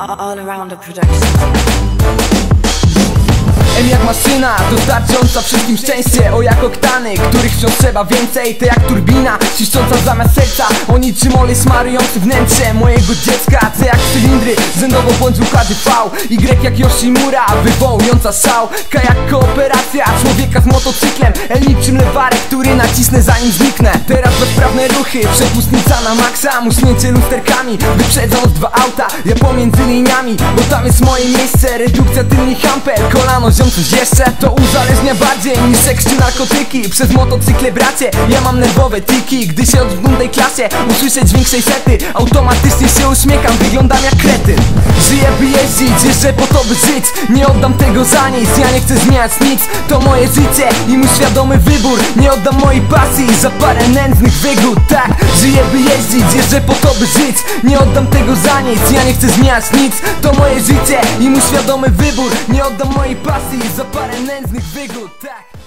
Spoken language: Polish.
all around the production. Maszyna, dostarczająca wszystkim szczęście. O jak oktany, których wciąż trzeba więcej. To jak turbina, ciszcząca zamiast serca. O niczym olej smarujący wnętrze mojego dziecka. C jak cylindry, rzędowo bądź układy V. Y jak Yoshimura, wywołująca szał K jak kooperacja człowieka z motocyklem. L niczym lewarek, który nacisnę zanim zniknę. Teraz bezprawne ruchy, przepustnica na maksa. Muśnięcie lusterkami, wyprzedzając dwa auta. Ja pomiędzy liniami, bo tam jest moje miejsce. Redukcja tylnych ampel, kolano ziom coś jeszcze To uzależnia bardziej niż seks czy narkotyki. Przez motocykle bracie, ja mam nerwowe tiki Gdy się od w nudnej klasie usłyszę dźwięk sejsety Automatycznie się uśmiecham, wyglądam jak kretyn Żyję by jeździć, jeszcze po to by żyć. Nie oddam tego za nic, ja nie chcę zmieniać nic. To moje życie i mój świadomy wybór. Nie oddam mojej pasji za parę nędznych wygód. Tak, żyję by jeździć, jeszcze po to by żyć. Nie oddam tego za nic, ja nie chcę zmieniać nic. To moje życie i mój świadomy wybór. Nie oddam mojej pasji za parę nędznych wygód Tak